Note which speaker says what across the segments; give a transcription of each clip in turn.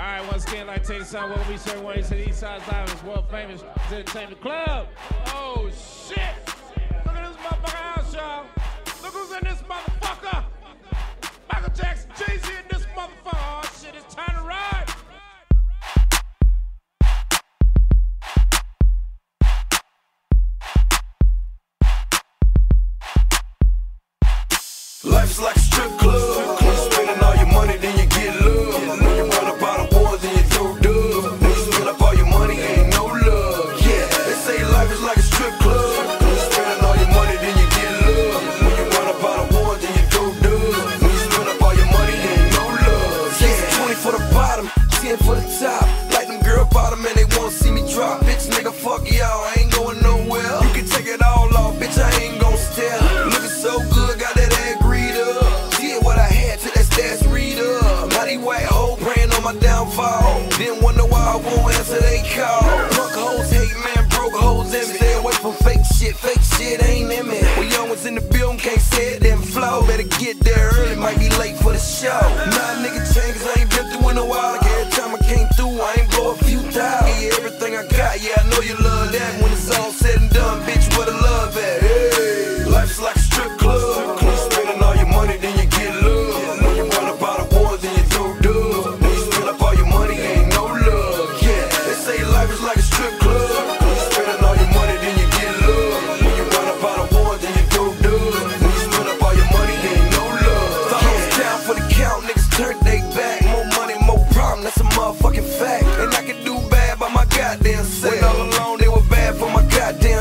Speaker 1: Alright, once again, like take this time, what we say when to the East Side Islands, world famous entertainment club. Oh shit! Look at this motherfucker house, y'all. Look who's in this motherfucker. Michael Jackson, Jay-Z in this motherfucker. Oh shit, it's time to ride.
Speaker 2: Life's like strip club. See me drop. Bitch, nigga, fuck y'all, I ain't going nowhere. You can take it all off, bitch, I ain't gon' stare. Looking so good, got that ass greed up. Did what I had till that stats read up. These white hoes praying on my downfall. Didn't wonder why I won't answer they call. Drunk hoes hate, man, broke hoes envy. Stay away from fake shit, fake shit ain't in me. When young was in the building, can't say it, then flow. Better get there early, might be late for the show. Nah, nigga, change, I ain't been through in a while. Yeah, I know you love that. When it's all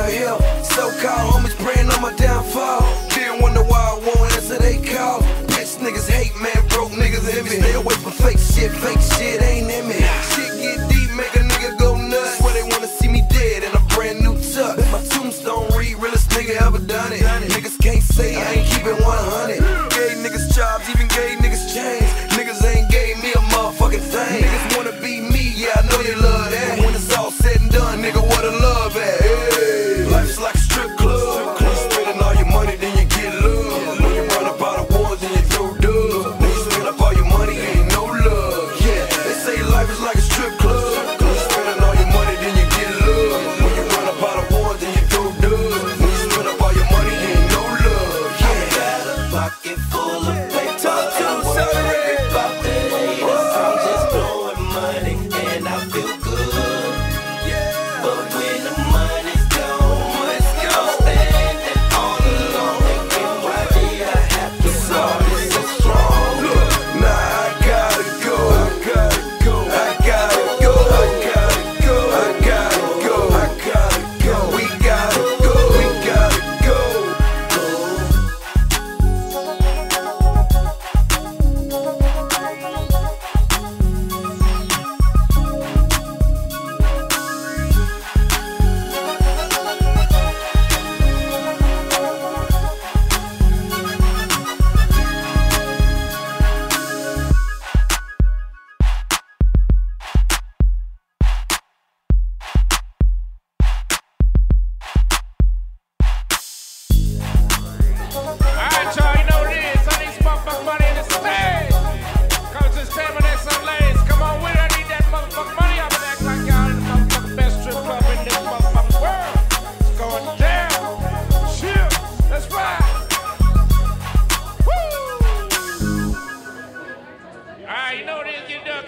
Speaker 2: health. So-called homies praying on my downfall. Didn't wonder why I won't answer they call. Bitch niggas hate, man, broke niggas envy. Me. Stay away from fake shit, fake shit ain't in me. Shit get deep, make a nigga go nuts. Swear they wanna see me dead in a brand new tuck. My tombstone read, realest nigga ever done it. Life is like a strip club. When you all your money, then you get love. When you run up then you. When you spend up all your money, ain't no love.
Speaker 3: I got a full of. I'm just blowing money and I feel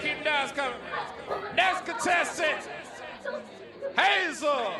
Speaker 1: Keep dance coming. Next contestant, Hazel.